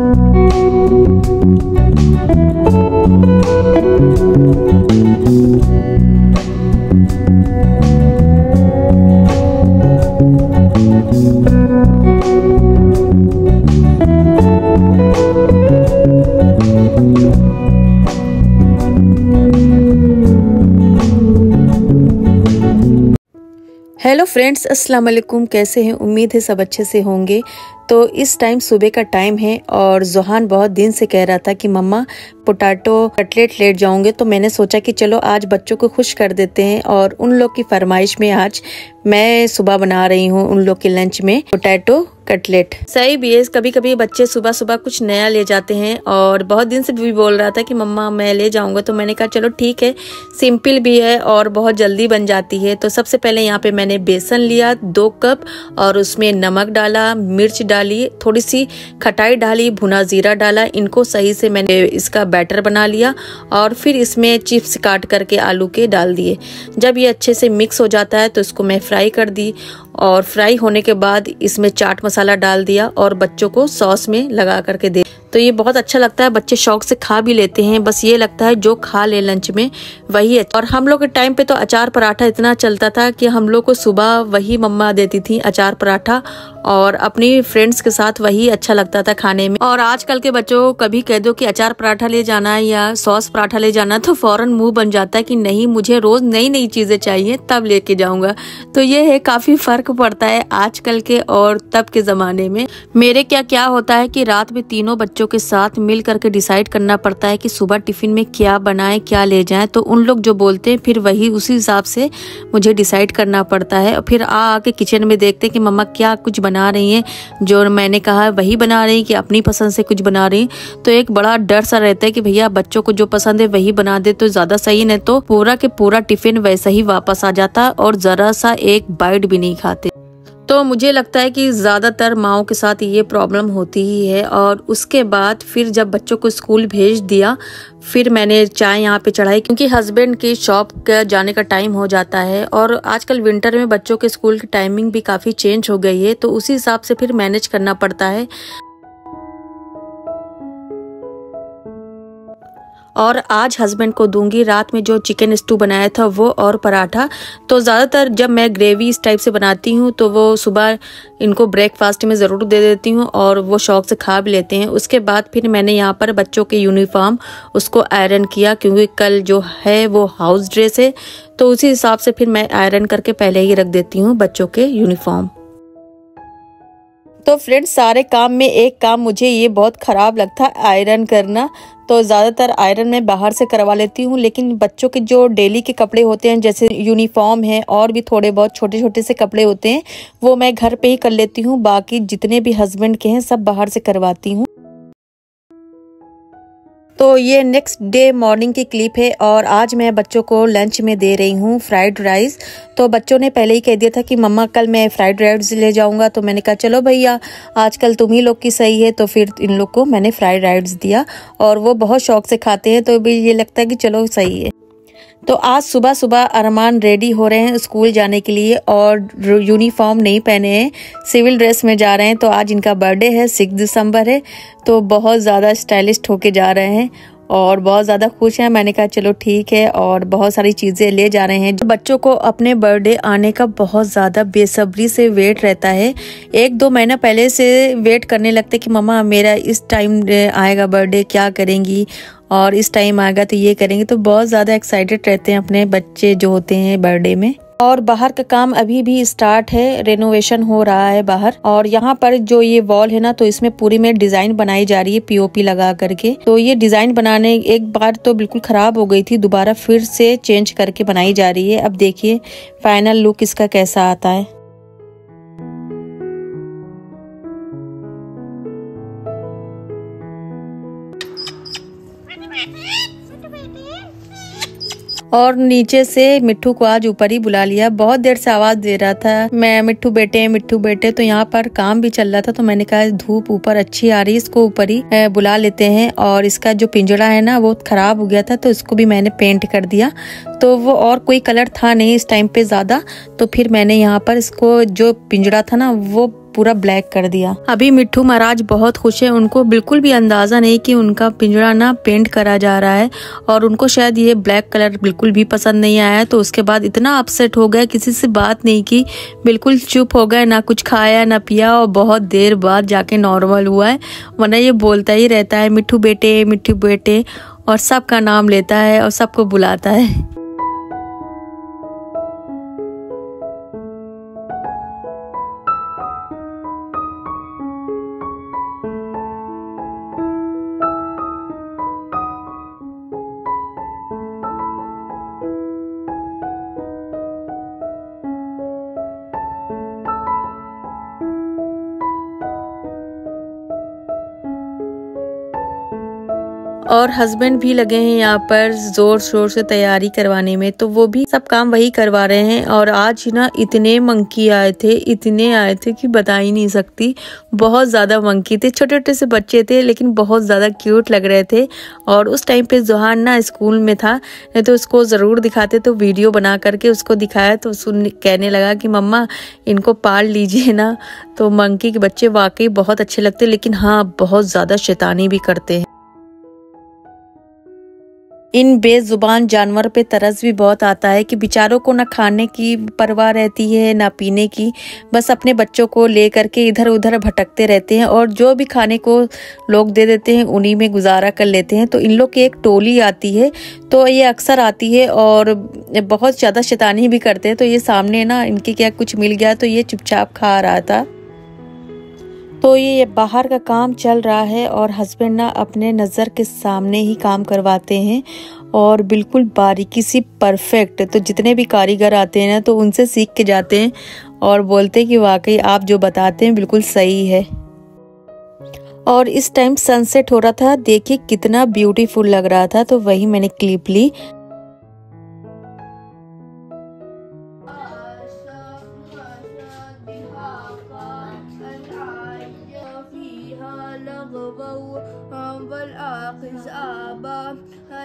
Hello friends अस्सलाम वालेकुम कैसे हैं? उम्मीद है सब अच्छे से होंगे। तो इस टाइम सुबह का टाइम है और जोहान बहुत दिन से कह रहा था कि मम्मा पोटैटो कटलेट लेट जाऊँगे। तो मैंने सोचा कि चलो आज बच्चों को खुश कर देते हैं और उन लोग की फरमाइश में आज मैं सुबह बना रही हूँ उन लोग के लंच में पोटैटो कटलेट सही भी है कभी कभी बच्चे सुबह सुबह कुछ नया ले जाते हैं और बहुत दिन से भी बोल रहा था कि मम्मा, मैं ले जाऊँगा। तो मैंने कहा, चलो ठीक है सिंपल भी है और बहुत जल्दी बन जाती है। तो सबसे पहले यहाँ पे मैंने बेसन लिया, दो कप और उसमें नमक डाला, मिर्च डाली थोड़ी सी खटाई डाली, भुना जीरा डाला, इनको सही से मैंने इसका बैटर बना लिया और फिर इसमें चिप्स काट करके आलू के डाल दिए। जब ये अच्छे से मिक्स हो जाता है तो इसको मैं फ्राई कर दी और फ्राई होने के बाद इसमें चाट मसाला डाल दिया और बच्चों को सॉस में लगा करके दे तो ये बहुत अच्छा लगता है, बच्चे शौक से खा भी लेते हैं, बस ये लगता है जो खा ले लंच में, वही अच्छा। और हम लोग के टाइम पे तो अचार पराठा इतना चलता था कि हम लोग को सुबह वही मम्मा देती थी अचार पराठा, और अपनी फ्रेंड्स के साथ वही अच्छा लगता था खाने में। और आजकल के बच्चों कभी कह दो कि अचार पराठा ले जाना है या सॉस पराठा ले जाना तो फ़ौरन मुँह बन जाता है कि नहीं, मुझे रोज नई नई चीज़ें चाहिए, तब लेके जाऊँगा। तो ये है, काफ़ी फ़र्क पड़ता है आजकल के और तब के जमाने में। मेरे क्या क्या होता है कि रात में तीनों बच्चों के साथ मिल करके डिसाइड करना पड़ता है कि सुबह टिफ़िन में क्या बनाए, क्या ले जाए। तो उन लोग जो बोलते हैं, फिर वही उसी हिसाब से मुझे डिसाइड करना पड़ता है। और फिर आ, आके किचन में देखते हैं कि मम्मा क्या कुछ बना रही हैं। जो मैंने कहा, वही बना रही कि अपनी पसंद से कुछ बना रही तो एक बड़ा डर सा रहता है कि भैया, बच्चों को जो पसंद है, वही बना दे तो ज़्यादा सही नहीं। तो पूरा के पूरा टिफ़िन वैसा ही वापस आ जाता और ज़रा सा एक बाइट भी नहीं खाते। तो मुझे लगता है कि ज़्यादातर माओ के साथ ये प्रॉब्लम होती ही है और उसके बाद फिर जब बच्चों को स्कूल भेज दिया, फिर मैंने चाय यहाँ पे चढ़ाई क्योंकि हस्बैंड की शॉप का जाने का टाइम हो जाता है और आजकल विंटर में बच्चों के स्कूल की टाइमिंग भी काफ़ी चेंज हो गई है तो उसी हिसाब से फिर मैनेज करना पड़ता है। और आज हस्बैंड को दूँगी। रात में जो चिकन स्टू बनाया था, वो और पराठा। तो ज़्यादातर जब मैं ग्रेवी इस टाइप से बनाती हूँ तो वो सुबह इनको ब्रेकफास्ट में ज़रूर दे देती हूँ और वो शौक से खा भी लेते हैं। उसके बाद फिर मैंने यहाँ पर बच्चों के यूनिफॉर्म उसको आयरन किया, क्योंकि कल जो है वो हाउस ड्रेस है। तो उसी हिसाब से फिर मैं आयरन करके पहले ही रख देती हूँ बच्चों के यूनिफॉर्म तो फ्रेंड्स सारे काम में एक काम मुझे ये बहुत ख़राब लगता है आयरन करना। तो ज़्यादातर आयरन मैं बाहर से करवा लेती हूँ, लेकिन बच्चों के जो डेली के कपड़े होते हैं, जैसे यूनिफॉर्म है, और भी थोड़े बहुत छोटे छोटे से कपड़े होते हैं, वो मैं घर पे ही कर लेती हूँ। बाकी जितने भी हस्बैंड के हैं, सब बाहर से करवाती हूँ। तो ये नेक्स्ट डे मॉर्निंग की क्लिप है और आज मैं बच्चों को लंच में दे रही हूँ फ्राइड राइस तो बच्चों ने पहले ही कह दिया था कि, मम्मा, कल मैं फ्राइड राइस ले जाऊँगा। तो मैंने कहा, चलो भैया, आजकल तुम ही लोग की सही है। तो फिर इन लोग को मैंने फ्राइड राइस दिया और वो बहुत शौक से खाते हैं। तो भी ये लगता है कि, चलो, सही है। तो आज सुबह सुबह अरमान रेडी हो रहे हैं स्कूल जाने के लिए और यूनिफॉर्म नहीं पहने हैं, सिविल ड्रेस में जा रहे हैं तो आज इनका बर्थडे है, सिक्स दिसंबर है तो बहुत ज़्यादा स्टाइलिस्ट होके जा रहे हैं और बहुत ज़्यादा खुश हैं। मैंने कहा, चलो ठीक है। और बहुत सारी चीज़ें ले जा रहे हैं। बच्चों को अपने बर्थडे आने का बहुत ज़्यादा बेसब्री से वेट रहता है। एक दो महीना पहले से वेट करने लगते कि, मम्मा, मेरा इस टाइम आएगा बर्थडे, क्या करेंगी? और इस टाइम आएगा तो ये करेंगे तो बहुत ज़्यादा एक्साइटेड रहते हैं अपने बच्चे जो होते हैं बर्थडे में। और बाहर का काम अभी भी स्टार्ट है रेनोवेशन हो रहा है बाहर। और यहाँ पर जो ये वॉल है ना तो इसमें पूरी में डिज़ाइन बनाई जा रही है पीओपी लगा करके। तो ये डिज़ाइन बनाने एक बार तो बिल्कुल खराब हो गई थी, दोबारा फिर से चेंज करके बनाई जा रही है। अब देखिए फाइनल लुक इसका कैसा आता है। और नीचे से मिट्टू को आज ऊपर ही बुला लिया। बहुत देर से आवाज़ दे रहा था। मैं मिट्टू बेटे मिट्टू बेटे तो यहाँ पर काम भी चल रहा था तो मैंने कहा, धूप ऊपर अच्छी आ रही है, इसको ऊपर ही बुला लेते हैं। और इसका जो पिंजड़ा है ना, वो खराब हो गया था तो इसको भी मैंने पेंट कर दिया। तो वो और कोई कलर था नहीं इस टाइम पे ज़्यादा। तो फिर मैंने यहाँ पर इसको, जो पिंजड़ा था ना, वो पूरा ब्लैक कर दिया। अभी मिट्टू महाराज बहुत खुश है। उनको बिल्कुल भी अंदाज़ा नहीं कि उनका पिंजरा ना पेंट करा जा रहा है और उनको शायद ये ब्लैक कलर बिल्कुल भी पसंद नहीं आया। तो उसके बाद इतना अपसेट हो गया, किसी से बात नहीं की। बिल्कुल चुप हो गए, ना कुछ खाया, ना पिया और बहुत देर बाद जाके नॉर्मल हुआ है। वरना ये बोलता ही रहता है मिट्टू बेटे मिट्टू बेटे, और सबका नाम लेता है और सबको बुलाता है। और हस्बैंड भी लगे हैं यहाँ पर ज़ोर शोर से तैयारी करवाने में तो वो भी सब काम वही करवा रहे हैं। और आज ना इतने मंकी आए थे, इतने आए थे कि बता ही नहीं सकती। बहुत ज़्यादा मंकी थे छोटे छोटे से बच्चे थे, लेकिन बहुत ज़्यादा क्यूट लग रहे थे। और उस टाइम पे जोहान ना स्कूल में था, नहीं तो उसको ज़रूर दिखाते तो वीडियो बना करके उसको दिखाया तो सुन कहने लगा कि, मम्मा, इनको पाल लीजिए ना। तो मंकी के बच्चे वाकई बहुत अच्छे लगते, लेकिन हाँ बहुत ज़्यादा शैतानी भी करते हैं। इन बेजुबान जानवर पे तरस भी बहुत आता है कि बेचारों को ना खाने की परवाह रहती है, ना पीने की। बस अपने बच्चों को ले करके इधर उधर भटकते रहते हैं और जो भी खाने को लोग दे देते हैं, उन्हीं में गुजारा कर लेते हैं। तो इन लोग की एक टोली आती है तो ये अक्सर आती है और बहुत ज़्यादा शैतानी भी करते हैं। तो ये सामने ना इनके क्या कुछ मिल गया तो ये चुपचाप खा रहा था। तो ये बाहर का काम चल रहा है और हस्बैंड ना अपने नज़र के सामने ही काम करवाते हैं और बिल्कुल बारीकी सी परफेक्ट तो जितने भी कारीगर आते हैं ना तो उनसे सीख के जाते हैं और बोलते हैं कि वाकई आप जो बताते हैं बिल्कुल सही है। और इस टाइम सनसेट हो रहा था, देखिए कितना ब्यूटीफुल लग रहा था तो वही मैंने क्लिप ली।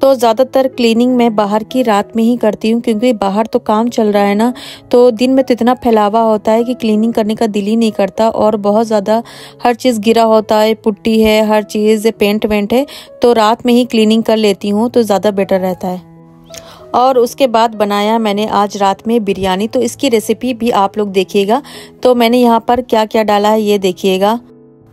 तो ज़्यादातर क्लीनिंग मैं बाहर की रात में ही करती हूँ क्योंकि बाहर तो काम चल रहा है ना तो दिन में तो इतना फैलावा होता है कि क्लीनिंग करने का दिल ही नहीं करता और बहुत ज़्यादा हर चीज़ गिरा होता है पुट्टी है हर चीज़ पेंट वेंट है तो रात में ही क्लीनिंग कर लेती हूँ तो ज़्यादा बेटर रहता है और उसके बाद बनाया मैंने आज रात में बिरयानी। तो इसकी रेसिपी भी आप लोग देखिएगा। तो मैंने यहाँ पर क्या क्या डाला है ये देखिएगा।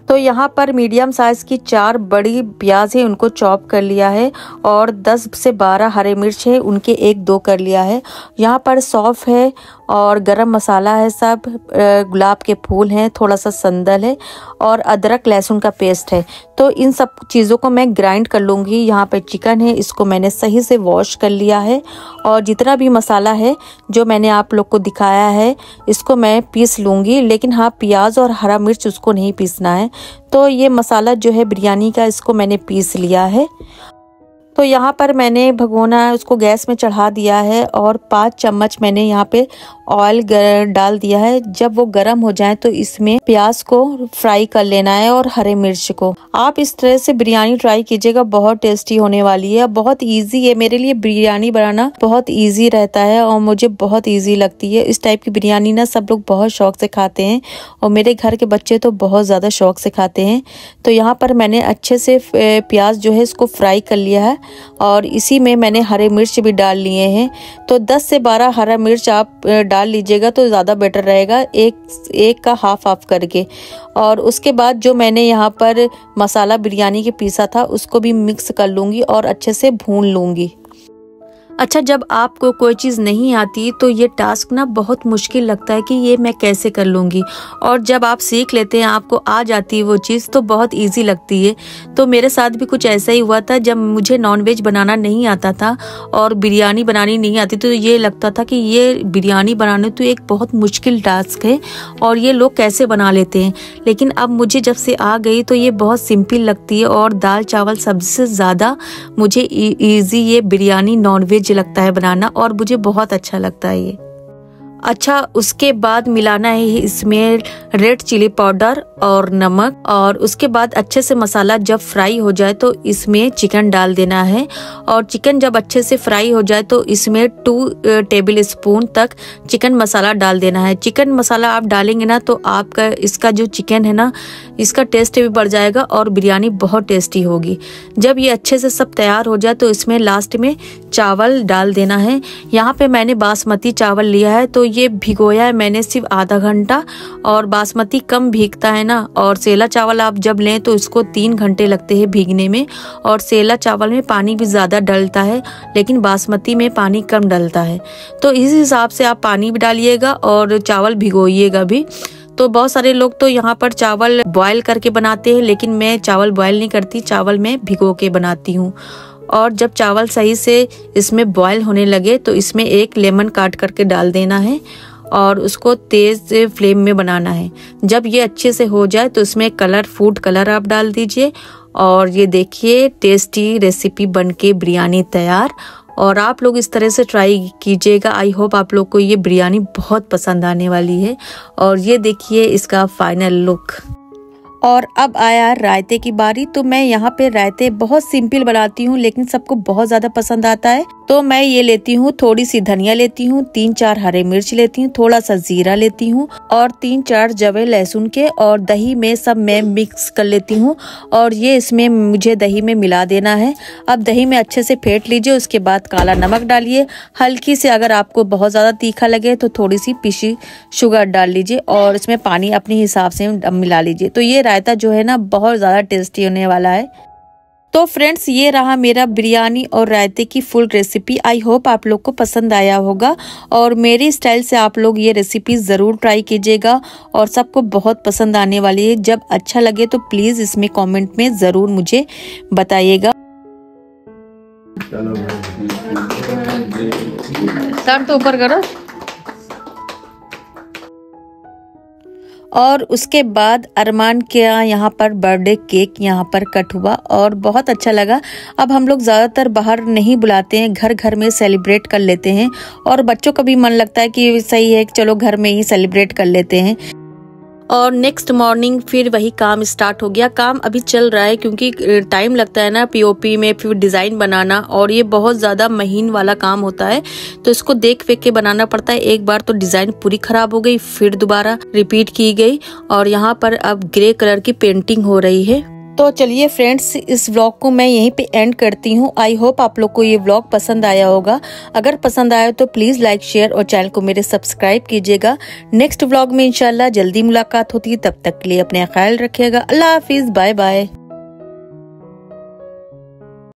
तो यहाँ पर मीडियम साइज़ की चार बड़ी प्याज है, उनको चॉप कर लिया है और 10 से 12 हरे मिर्च है, उनके एक दो कर लिया है। यहाँ पर सौफ है और गरम मसाला है सब गुलाब के फूल हैं थोड़ा सा संदल है और अदरक, लहसुन का पेस्ट है। तो इन सब चीज़ों को मैं ग्राइंड कर लूँगी। यहाँ पे चिकन है, इसको मैंने सही से वॉश कर लिया है और जितना भी मसाला है जो मैंने आप लोग को दिखाया है, इसको मैं पीस लूँगी। लेकिन हाँ प्याज और हरा मिर्च उसको नहीं पीसना है। तो ये मसाला जो है बिरयानी का, इसको मैंने पीस लिया है। तो यहाँ पर मैंने भगोना उसको गैस में चढ़ा दिया है और पाँच चम्मच मैंने यहाँ पे ऑयल डाल दिया है। जब वो गर्म हो जाए तो इसमें प्याज को फ्राई कर लेना है और हरे मिर्च को। आप इस तरह से बिरयानी ट्राई कीजिएगा, बहुत टेस्टी होने वाली है। बहुत इजी है। मेरे लिए बिरयानी बनाना बहुत इजी रहता है और मुझे बहुत इजी लगती है। इस टाइप की बिरयानी ना सब लोग बहुत शौक से खाते हैं और मेरे घर के बच्चे तो बहुत ज़्यादा शौक से खाते हैं। तो यहाँ पर मैंने अच्छे से प्याज जो है इसको फ्राई कर लिया है। और इसी में मैंने हरे मिर्च भी डाल लिए हैं। तो 10 से 12 हरा मिर्च आप डाल लीजिएगा तो ज़्यादा बेटर रहेगा, एक एक का हाफ़ हाफ़ करके। और उसके बाद जो मैंने यहाँ पर मसाला बिरयानी के पीसा था, उसको भी मिक्स कर लूँगी और अच्छे से भून लूँगी। अच्छा जब आपको कोई चीज़ नहीं आती तो ये टास्क ना बहुत मुश्किल लगता है कि ये मैं कैसे कर लूँगी। और जब आप सीख लेते हैं, आपको आ जाती है वो चीज़ तो बहुत इजी लगती है। तो मेरे साथ भी कुछ ऐसा ही हुआ था, जब मुझे नॉनवेज बनाना नहीं आता था और बिरयानी बनानी नहीं आती तो ये लगता था कि ये बिरयानी बनाने तो एक बहुत मुश्किल टास्क है और ये लोग कैसे बना लेते हैं। लेकिन अब मुझे जब से आ गई तो ये बहुत सिंपल लगती है और दाल चावल सबसे ज़्यादा मुझे ईजी ये बिरयानी नॉनवेज लगता है बनाना और मुझे बहुत अच्छा लगता है ये। अच्छा उसके बाद मिलाना है इसमें रेड चिली पाउडर और नमक और उसके बाद अच्छे से मसाला जब फ्राई हो जाए तो इसमें चिकन डाल देना है और चिकन जब अच्छे से फ्राई हो जाए तो इसमें टू टेबल स्पून तक चिकन मसाला डाल देना है। चिकन मसाला आप डालेंगे ना तो आपका इसका जो चिकन है ना, इसका टेस्ट भी बढ़ जाएगा और बिरयानी बहुत टेस्टी होगी। जब ये अच्छे से सब तैयार हो जाए तो इसमें लास्ट में चावल डाल देना है। यहाँ पे मैंने बासमती चावल लिया है तो ये भिगोया है मैंने सिर्फ़ आधा घंटा और बासमती कम भीगता है ना। और सेला चावल आप जब लें तो इसको तीन घंटे लगते हैं भीगने में। और सेला चावल में पानी भी ज़्यादा डलता है, लेकिन बासमती में पानी कम डलता है। तो इस हिसाब से आप पानी भी डालिएगा और चावल भिगोइएगा भी। तो बहुत सारे लोग तो यहाँ पर चावल बॉयल करके बनाते हैं, लेकिन मैं चावल बॉयल नहीं करती, चावल मैं भिगो के बनाती हूँ। और जब चावल सही से इसमें बॉयल होने लगे तो इसमें एक लेमन काट करके डाल देना है और उसको तेज़ फ्लेम में बनाना है। जब ये अच्छे से हो जाए तो इसमें कलर फ़ूड कलर आप डाल दीजिए और ये देखिए टेस्टी रेसिपी बनके बिरयानी तैयार। और आप लोग इस तरह से ट्राई कीजिएगा। आई होप आप लोग को ये बिरयानी बहुत पसंद आने वाली है। और ये देखिए इसका फाइनल लुक और अब आया रायते की बारी तो मैं यहाँ पे रायते बहुत सिंपल बनाती हूँ, लेकिन सबको बहुत ज़्यादा पसंद आता है। तो मैं ये लेती हूँ थोड़ी सी धनिया लेती हूँ तीन चार हरे मिर्च लेती हूँ थोड़ा सा जीरा लेती हूँ और तीन चार जवे लहसुन के और दही में सब मैं मिक्स कर लेती हूँ और ये इसमें मुझे दही में मिला देना है। अब दही में अच्छे से फेंट लीजिए, उसके बाद काला नमक डालिए। हल्की से अगर आपको बहुत ज़्यादा तीखा लगे तो थोड़ी सी पीसी शुगर डाल लीजिए और इसमें पानी अपने हिसाब से मिला लीजिए। तो ये रायता जो है ना बहुत ज़्यादा टेस्टी होने वाला है। तो फ्रेंड्स ये रहा मेरा बिरयानी और रायते की फुल रेसिपी आई होप आप लोग को पसंद आया होगा और मेरी स्टाइल से आप लोग ये रेसिपी ज़रूर ट्राई कीजिएगा और सबको बहुत पसंद आने वाली है। जब अच्छा लगे तो प्लीज़ इसमें कमेंट में ज़रूर मुझे बताइएगा। सर तो ऊपर करो। और उसके बाद अरमान के यहाँ पर बर्थडे केक यहाँ पर कट हुआ और बहुत अच्छा लगा। अब हम लोग ज़्यादातर बाहर नहीं बुलाते हैं घर घर में सेलिब्रेट कर लेते हैं और बच्चों का भी मन लगता है कि सही है, चलो घर में ही सेलिब्रेट कर लेते हैं। और नेक्स्ट मॉर्निंग फिर वही काम स्टार्ट हो गया। काम अभी चल रहा है क्योंकि टाइम लगता है ना पीओपी में, फिर डिज़ाइन बनाना और ये बहुत ज़्यादा महीन वाला काम होता है। तो इसको देख फेंक के बनाना पड़ता है। एक बार तो डिज़ाइन पूरी ख़राब हो गई, फिर दोबारा रिपीट की गई और यहाँ पर अब ग्रे कलर की पेंटिंग हो रही है। तो चलिए फ्रेंड्स, इस व्लॉग को मैं यहीं पे एंड करती हूँ। आई होप आप लोग को ये व्लॉग पसंद आया होगा। अगर पसंद आया तो प्लीज़ लाइक शेयर और चैनल को मेरे सब्सक्राइब कीजिएगा। नेक्स्ट व्लॉग में इंशाल्लाह जल्दी मुलाकात होती है। तब तक के लिए अपने ख्याल रखिएगा। अल्लाह हाफिज़। Bye bye